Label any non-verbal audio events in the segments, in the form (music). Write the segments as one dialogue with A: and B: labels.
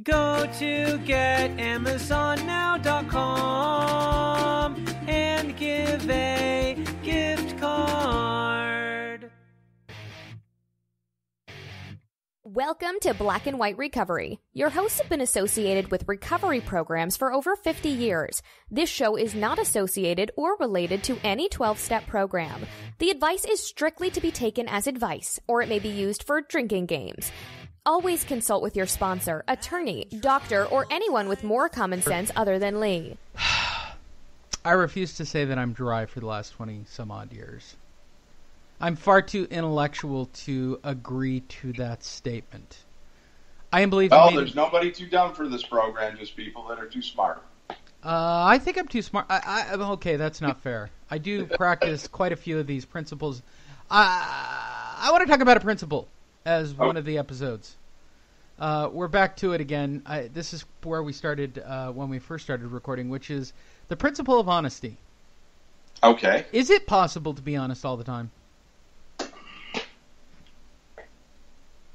A: Go to getamazonnow.com and give a gift card.
B: Welcome to Black and White Recovery. Your hosts have been associated with recovery programs for over 50 years. This show is not associated or related to any 12 step program. The advice is strictly to be taken as advice, or it may be used for drinking games. Always consult with your sponsor, attorney, doctor, or anyone with more common sense other than Lee. (sighs)
C: I refuse to say that I'm dry for the last 20 some odd years. I'm far too intellectual to agree to that statement. I am believe.
D: Well,
C: you
D: there's nobody too dumb for this program, just people that are too smart.
C: Uh, I think I'm too smart. I, I, okay, that's not fair. I do (laughs) practice quite a few of these principles. I, I want to talk about a principle as one of the episodes. Uh, we're back to it again. I, this is where we started uh, when we first started recording, which is the principle of honesty.
D: Okay.
C: Is it possible to be honest all the time?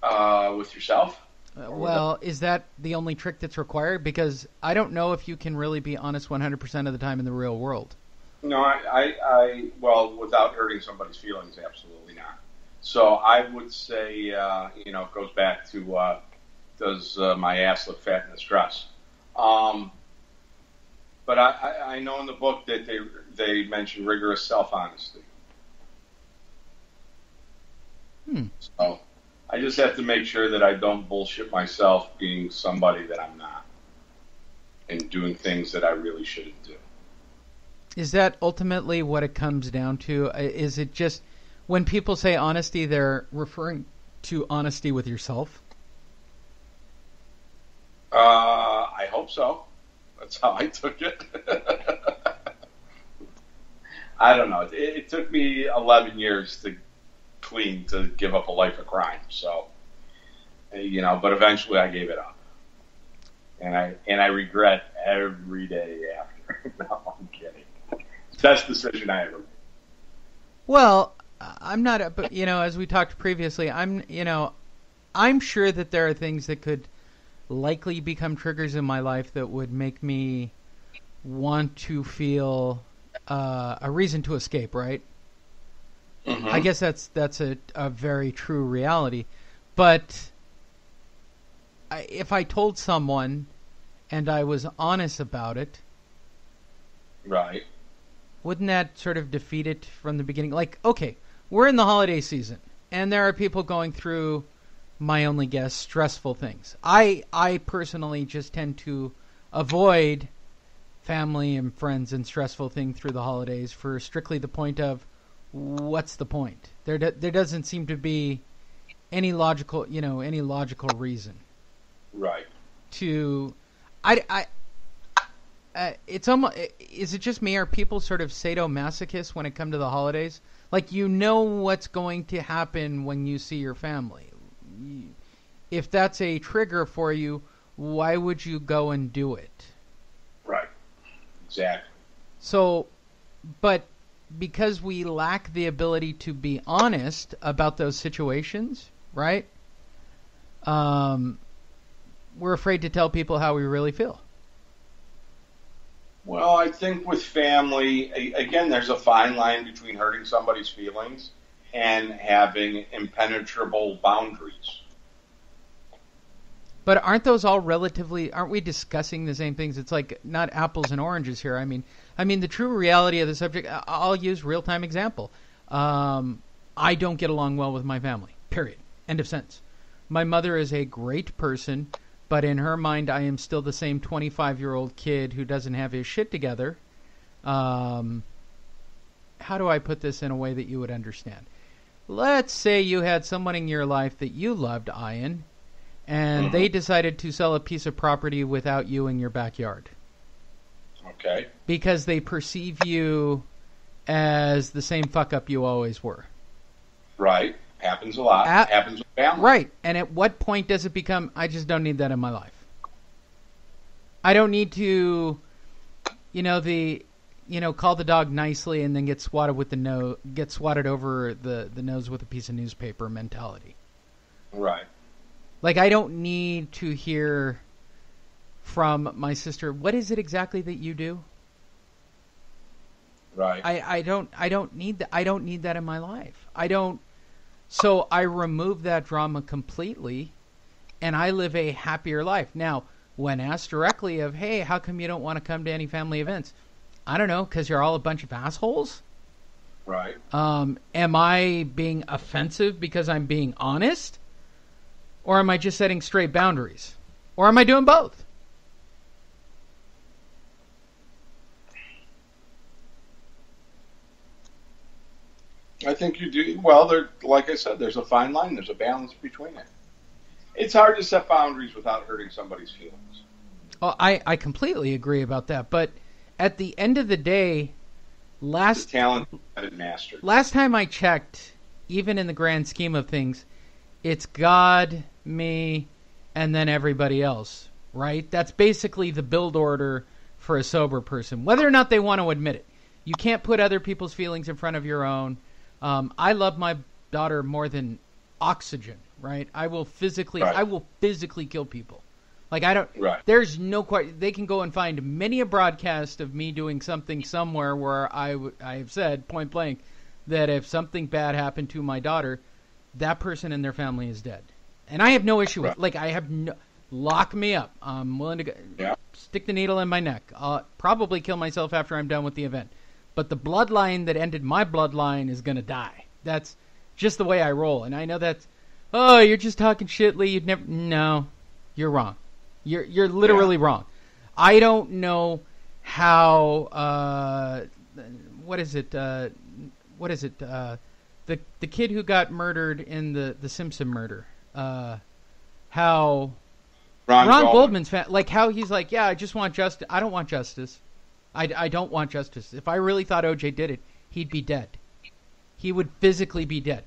D: Uh, with yourself?
C: Uh, well, is that the only trick that's required? Because I don't know if you can really be honest 100% of the time in the real world.
D: No, I, I, I, well, without hurting somebody's feelings, absolutely not. So I would say, uh, you know, it goes back to uh, does uh, my ass look fat in this dress? Um, but I, I, I know in the book that they they mention rigorous self honesty.
C: Hmm.
D: So I just have to make sure that I don't bullshit myself being somebody that I'm not and doing things that I really shouldn't do.
C: Is that ultimately what it comes down to? Is it just when people say honesty, they're referring to honesty with yourself?
D: Uh, I hope so. That's how I took it. (laughs) I don't know. It, it took me 11 years to clean to give up a life of crime. So, you know, but eventually I gave it up, and I and I regret every day after. (laughs) no, I'm kidding. Best decision I ever made.
C: Well, I'm not, a- but you know, as we talked previously, I'm, you know, I'm sure that there are things that could likely become triggers in my life that would make me want to feel uh, a reason to escape, right? I guess that's that's a, a very true reality. But I, if I told someone and I was honest about it,
D: Right.
C: wouldn't that sort of defeat it from the beginning? Like, okay, we're in the holiday season, and there are people going through my only guess stressful things. I I personally just tend to avoid family and friends and stressful thing through the holidays for strictly the point of what's the point? There do, there doesn't seem to be any logical, you know, any logical reason
D: Right.
C: to I, I uh, it's almost is it just me? Are people sort of sadomasochists when it comes to the holidays? Like you know what's going to happen when you see your family. If that's a trigger for you why would you go and do it?
D: Right. Exactly.
C: so but because we lack the ability to be honest about those situations right um we're afraid to tell people how we really feel
D: Well, I think with family, a- again, there's a fine line between hurting somebody's feelings and having impenetrable boundaries.
C: But aren't those all relatively? Aren't we discussing the same things? It's like not apples and oranges here. I mean, I mean the true reality of the subject. I'll use real time example. Um, I don't get along well with my family. Period. End of sentence. My mother is a great person, but in her mind, I am still the same 25 year old kid who doesn't have his shit together. Um, how do I put this in a way that you would understand? Let's say you had someone in your life that you loved, Ian, and they decided to sell a piece of property without you in your backyard
D: Okay.
C: because they perceive you as the same fuck up you always were.
D: Right. Happens a lot.
C: At-
D: Happens with family.
C: Right. And at what point does it become I just don't need that in my life? I don't need to you know the you know call the dog nicely and then get swatted with the no get swatted over the the nose with a piece of newspaper mentality.
D: Right.
C: Like I don't need to hear from my sister, "What is it exactly that you do?"
D: Right.
C: I, I don't I don't need that I don't need that in my life. I don't so I remove that drama completely and I live a happier life. Now, when asked directly of, "Hey, how come you don't want to come to any family events?" I don't know, cuz you're all a bunch of assholes.
D: right.
C: Um, am I being offensive because I'm being honest? Or am I just setting straight boundaries? Or am I doing both?
D: I think you do well. There, like I said, there's a fine line. There's a balance between it. It's hard to set boundaries without hurting somebody's feelings.
C: Oh, I, I completely agree about that. But at the end of the day, last
D: talent that it mastered.
C: last time I checked, even in the grand scheme of things, it's God, me, and then everybody else, right? That's basically the build order for a sober person, whether or not they want to admit it. You can't put other people's feelings in front of your own. Um, I love my daughter more than oxygen, right? I will physically,
D: Right.
C: I will physically kill people. Like I don't.
D: Right.
C: There's no question. They can go and find many a broadcast of me doing something somewhere where I w- I have said point blank that if something bad happened to my daughter, that person and their family is dead, and I have no issue with.
D: Right.
C: Like I have no. Lock me up. I'm willing to go,
D: Yeah.
C: stick the needle in my neck. I'll probably kill myself after I'm done with the event. But the bloodline that ended my bloodline is gonna die. That's just the way I roll. And I know that's oh, you're just talking shit, Lee. You'd never no. You're wrong. You're you're literally wrong. I don't know how uh what is it uh what is it uh the the kid who got murdered in the the Simpson murder uh how
D: Ron,
C: Ron
D: Goldman.
C: Goldman's fan, like how he's like, yeah, I just want justice. I don't want justice. I, I don't want justice. If I really thought OJ did it, he'd be dead. He would physically be dead.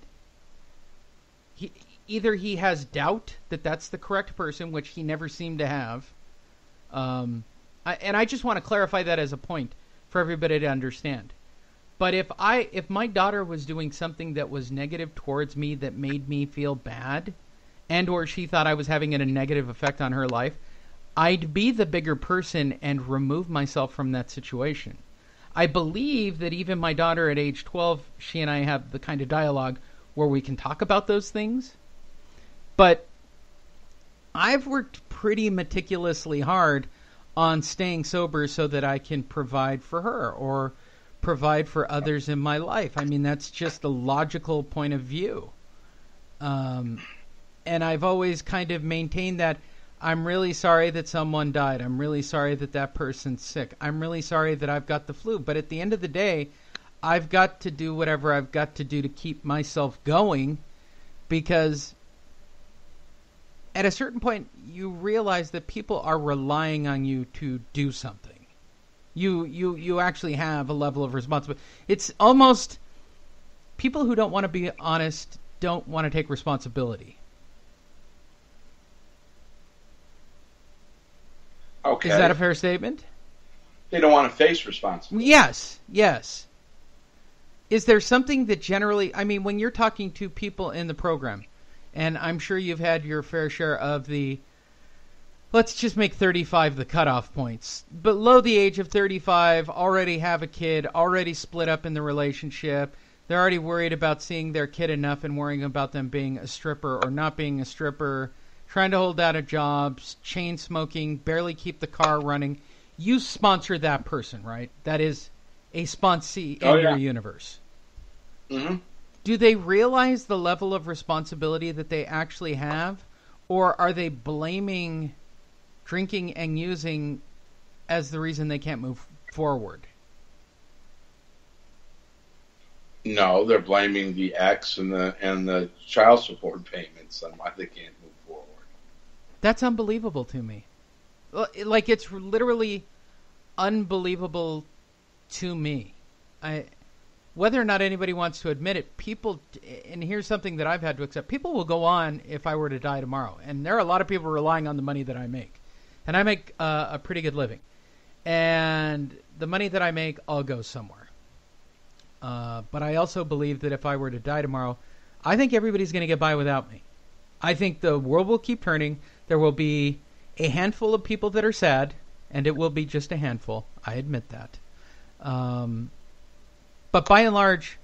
C: He either he has doubt that that's the correct person, which he never seemed to have. Um, I, and I just want to clarify that as a point for everybody to understand. But if I if my daughter was doing something that was negative towards me that made me feel bad, and or she thought I was having a negative effect on her life, I'd be the bigger person and remove myself from that situation. I believe that even my daughter at age 12, she and I have the kind of dialogue where we can talk about those things. But I've worked pretty meticulously hard on staying sober so that I can provide for her or provide for others in my life. I mean, that's just a logical point of view. Um, and I've always kind of maintained that I'm really sorry that someone died. I'm really sorry that that person's sick. I'm really sorry that I've got the flu. But at the end of the day, I've got to do whatever I've got to do to keep myself going because at a certain point you realize that people are relying on you to do something. You you you actually have a level of responsibility. It's almost people who don't want to be honest don't want to take responsibility.
D: Okay.
C: Is that a fair statement?
D: they don't want to face responsibility.
C: Yes, yes. Is there something that generally, I mean, when you're talking to people in the program, and I'm sure you've had your fair share of the, let's just make 35 the cutoff points, below the age of 35, already have a kid, already split up in the relationship, they're already worried about seeing their kid enough and worrying about them being a stripper or not being a stripper, trying to hold out a job, chain smoking, barely keep the car running. You sponsor that person, right? That is a sponsee in
D: Oh, yeah.
C: your universe.
D: hmm
C: Do they realize the level of responsibility that they actually have? Or are they blaming drinking and using as the reason they can't move forward?
D: No, they're blaming the ex and the and the child support payments on why they can't.
C: That's unbelievable to me. Like it's literally unbelievable to me. I whether or not anybody wants to admit it, people and here's something that I've had to accept. People will go on if I were to die tomorrow. And there are a lot of people relying on the money that I make. And I make uh, a pretty good living. And the money that I make all goes somewhere. Uh, but I also believe that if I were to die tomorrow, I think everybody's going to get by without me. I think the world will keep turning. There will be a handful of people that are sad, and it will be just a handful. I admit that. Um, but by and large,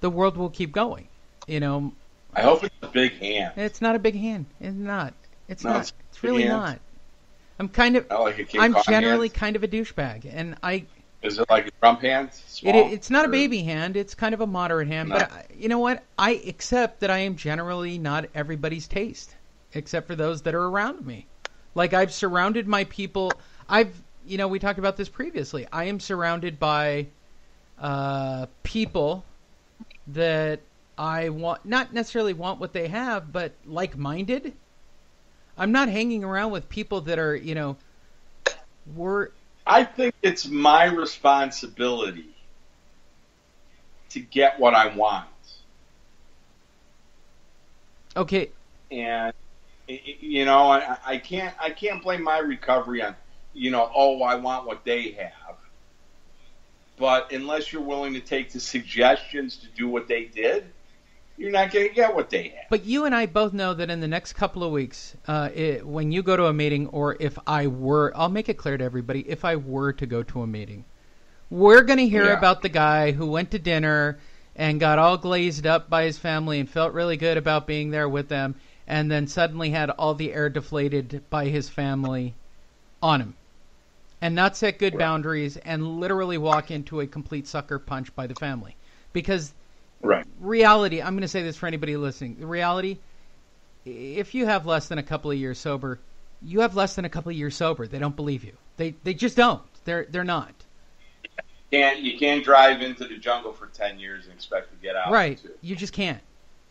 C: the world will keep going. You know,
D: I hope it's a big hand.
C: it's not a big hand. It's not. It's
D: No,
C: not.
D: it's
C: It's, really
D: hand.
C: not. I'm kind of.
D: I like
C: I'm generally
D: hand.
C: kind of a douchebag, and I
D: Is it like a Trump hand?
C: It, it's not a baby hand. It's kind of a moderate hand.
D: No.
C: But I, you know what? I accept that I am generally not everybody's taste, except for those that are around me. Like I've surrounded my people. I've, you know, we talked about this previously. I am surrounded by uh, people that I want, not necessarily want what they have, but like-minded. I'm not hanging around with people that are, you know, we're
D: I think it's my responsibility to get what I want.
C: okay.
D: and you know I, I can't I can't blame my recovery on you know oh I want what they have, but unless you're willing to take the suggestions to do what they did, you're not going to get what they have.
C: But you and I both know that in the next couple of weeks, uh, it, when you go to a meeting, or if I were, I'll make it clear to everybody, if I were to go to a meeting, we're going to hear
D: Yeah.
C: about the guy who went to dinner and got all glazed up by his family and felt really good about being there with them, and then suddenly had all the air deflated by his family on him. And not set good
D: Right.
C: boundaries and literally walk into a complete sucker punch by the family. Because
D: Right.
C: reality i'm going to say this for anybody listening the reality if you have less than a couple of years sober you have less than a couple of years sober they don't believe you they they just don't they're they're not
D: Can't you can't drive into the jungle for ten years and expect to get out?
C: right you just can't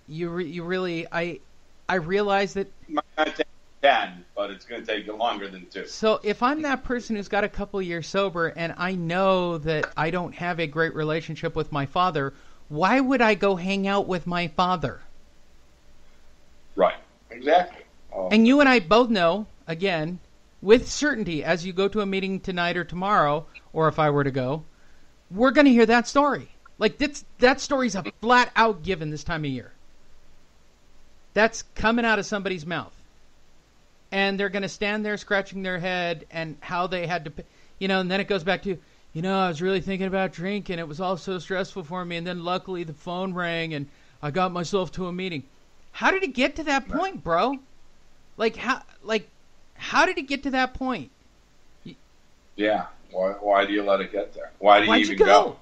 C: you re, you really i i realize that
D: Might not take ten, but it's going to take longer than two.
C: so if i'm that person who's got a couple of years sober and i know that i don't have a great relationship with my father why would i go hang out with my father
D: Right. Exactly. Oh,
C: And you and I both know, again, with certainty, as you go to a meeting tonight or tomorrow, or if I were to go, we're going to hear that story. Like that's that story's a flat out given this time of year. That's coming out of somebody's mouth, and they're going to stand there scratching their head and how they had to, you know. And then it goes back to, you know, I was really thinking about drinking. It was all so stressful for me, and then luckily the phone rang and I got myself to a meeting. How did it get to that point, bro? Like how like how did it get to that point?
D: yeah. Why, why do you let it get there? Why do you
C: Why'd
D: even
C: you go?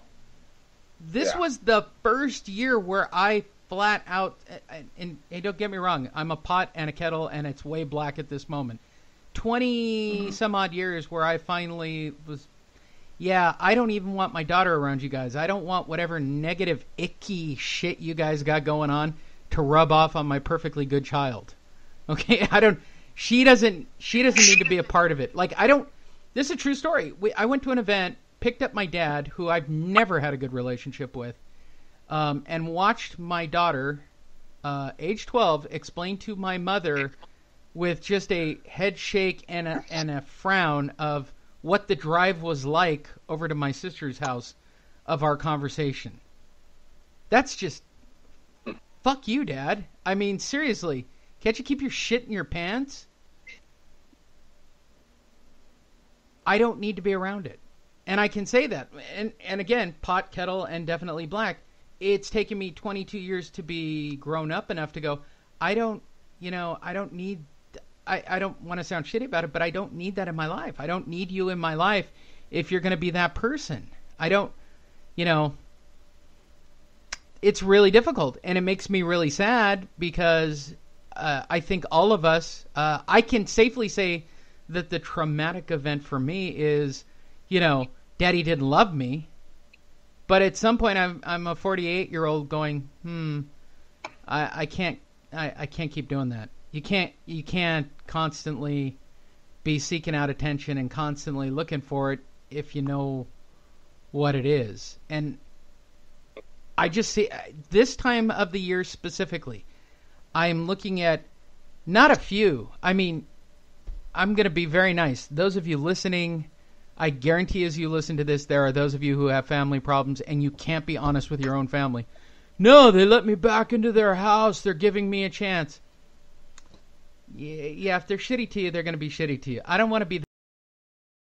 C: This
D: Yeah.
C: was the first year where I flat out and, and hey, don't get me wrong, I'm a pot and a kettle and it's way black at this moment. 20
D: Mm-hmm.
C: some odd years where I finally was yeah, I don't even want my daughter around you guys. I don't want whatever negative icky shit you guys got going on to rub off on my perfectly good child. (laughs) Okay, I don't. She doesn't. She doesn't need to be a part of it. Like I don't. This is a true story. We, I went to an event, picked up my dad, who I've never had a good relationship with, um, and watched my daughter, uh, age twelve, explain to my mother, with just a head shake and a and a frown of what the drive was like over to my sister's house, of our conversation. That's just fuck you, Dad. I mean, seriously, can't you keep your shit in your pants? I don't need to be around it. And I can say that. And and again, pot, kettle, and definitely black. It's taken me 22 years to be grown up enough to go, I don't, you know, I don't need I, I don't want to sound shitty about it, but I don't need that in my life. I don't need you in my life if you're going to be that person. I don't, you know, it's really difficult and it makes me really sad because uh, I think all of us, uh, I can safely say that the traumatic event for me is, you know, daddy didn't love me. But at some point, I'm I'm a 48 year old going, hmm, I, I can't I, I can't keep doing that. You can't you can't constantly be seeking out attention and constantly looking for it if you know what it is. And I just see this time of the year specifically, I'm looking at not a few. I mean, I'm going to be very nice. Those of you listening, I guarantee as you listen to this, there are those of you who have family problems and you can't be honest with your own family. No, they let me back into their house. They're giving me a chance. Yeah, if they're shitty to you, they're going to be shitty to you. I don't want to be